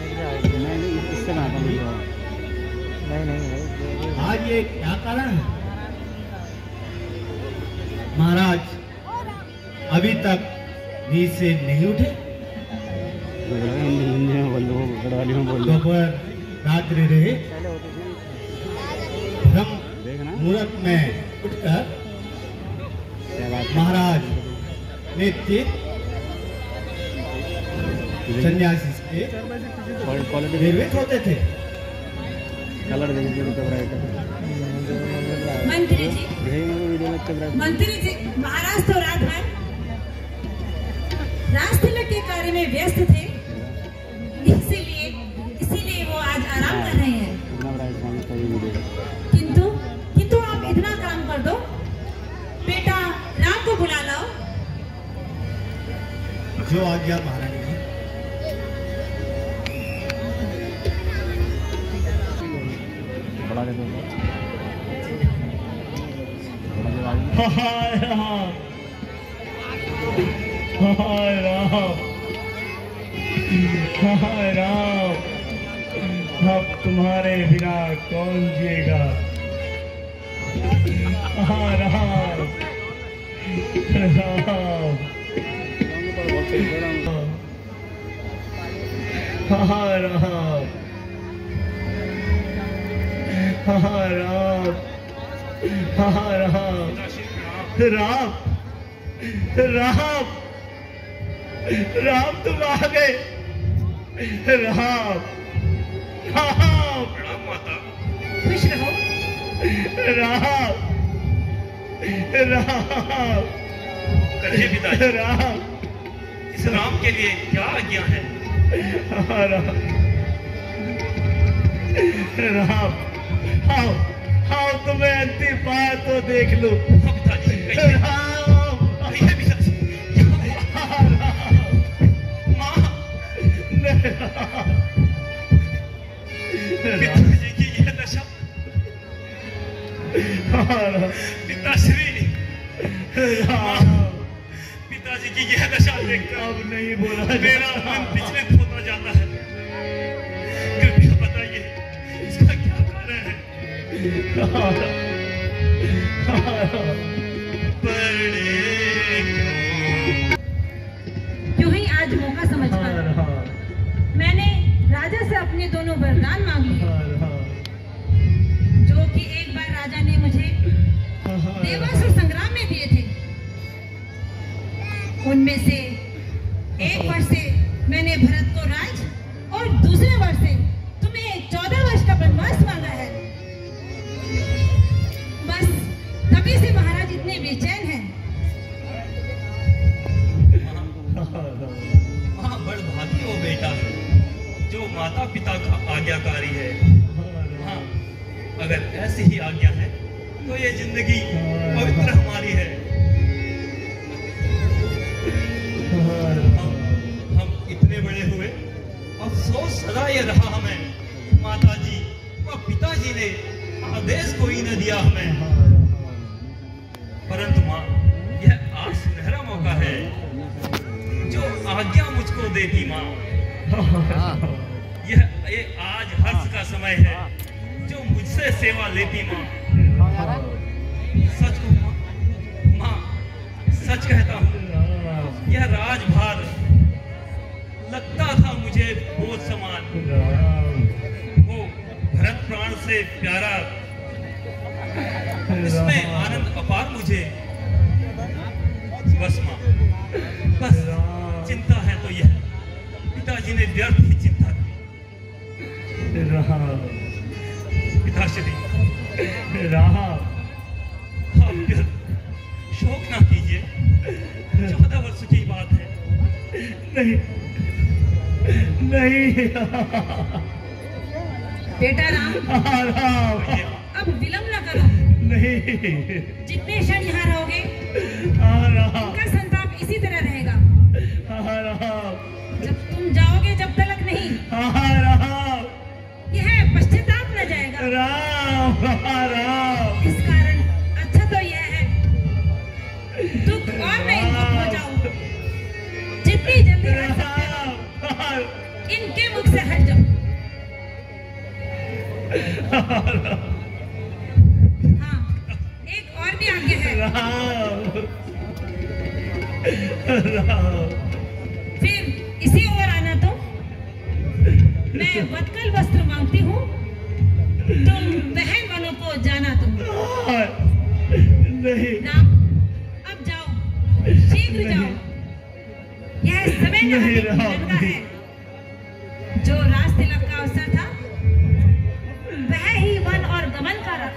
इससे नहीं नहीं आज ये क्या कारण है? महाराज अभी तक नींद से नहीं उठे? दोपहर रात्रि रहे। ब्रह्म मुहूर्त में उठकर महाराज ने तीर्थ सन्यासी के निर्मित होते थे कलर मंत्री जी। मंत्री जी महाराज तो रात भर के कार्य में व्यस्त थे। इसीलिए इसीलिए वो आज आराम कर रहे हैं। किंतु किंतु आप इतना काम कर दो। बेटा राम को बुला लाओ। जो आज्ञा महारानी जी के दो हाय राम हाय राम हाय राम अब तुम्हारे बिना कौन जिएगा हाय राम राम राम। हाय राम हाय राम राम राम राम तुम आ गए राम राम खुश रहो राम राम राम इस राम के लिए क्या आज्ञा है राम राम आओ आओ तुम्हें अंतिम बार तो देख लो। हाँ पिताश्री पिताजी की यह दशा देखकर अब नहीं बोला मेरा मन विचलित होता जाता है। है क्यों ही आज मौका समझकर मैंने राजा से अपने दोनों वरदान मांग। लिए जो कि एक बार राजा ने मुझे देवासुर संग्राम में दिए थे। उनमें से बेचैन हैं। हाँ भागी हो बेटा जो माता पिता का आज्ञाकारी है। हाँ अगर ऐसी ही आज्ञा है तो ये ज़िंदगी पवित्र हमारी है। हम हम इतने बड़े हुए, अफसोस सदा ये रहा हमें, माता जी व पिताजी ने आदेश कोई न दिया हमें। देती माँ। यह ये आज हर्ष का समय है जो मुझसे सेवा लेती माँ। सच माँ सच कहता हूँ यह राजभार लगता था मुझे बहुत समान। वो भरत प्राण से प्यारा इसमें आनंद अपार मुझे। बस माँ। ने व्यर्थ ही चिंता पिताश्री आप व्यर्थ। शोक ना कीजिए। चौदह वर्ष की बात है। नहीं नहीं। बेटा राम राम अब विलंब न करो। नहीं। जितने क्षण यहाँ रहोगे राम उनका संताप इसी तरह जितनी जल्दी आ सकते इनके मुख से हट जाओ। हाँ एक और भी आगे है। फिर इसी ओर आना तो। मैं वत्कल वस्त्र मांगती हूँ। तुम बहन बनों को जाना तुम। नहीं। राम जो राज तिलक का अवसर था वह ही वन और गमन का रथ